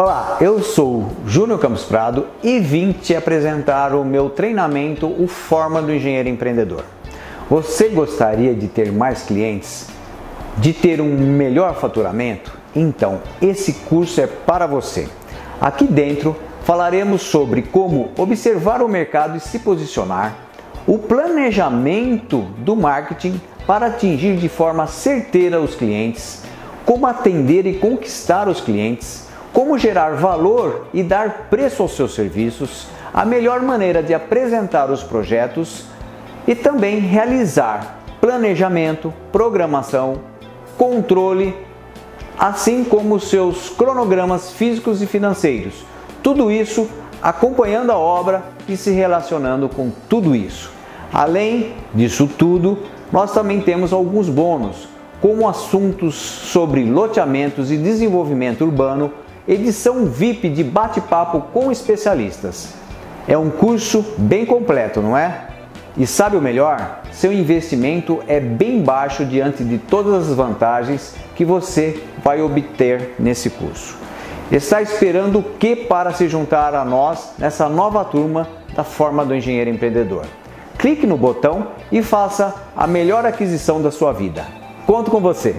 Olá, eu sou Júnior Campos Prado e vim te apresentar o meu treinamento O Forma do Engenheiro Empreendedor. Você gostaria de ter mais clientes? De ter um melhor faturamento? Então, esse curso é para você. Aqui dentro falaremos sobre como observar o mercado e se posicionar, o planejamento do marketing para atingir de forma certeira os clientes, como atender e conquistar os clientes como gerar valor e dar preço aos seus serviços, a melhor maneira de apresentar os projetos e também realizar planejamento, programação, controle, assim como seus cronogramas físicos e financeiros. Tudo isso acompanhando a obra e se relacionando com tudo isso. Além disso tudo, nós também temos alguns bônus, como assuntos sobre loteamentos e desenvolvimento urbano, edição VIP de bate-papo com especialistas. É um curso bem completo, não é? E sabe o melhor? Seu investimento é bem baixo diante de todas as vantagens que você vai obter nesse curso. Está esperando o que para se juntar a nós nessa nova turma da forma do engenheiro empreendedor? Clique no botão e faça a melhor aquisição da sua vida. Conto com você!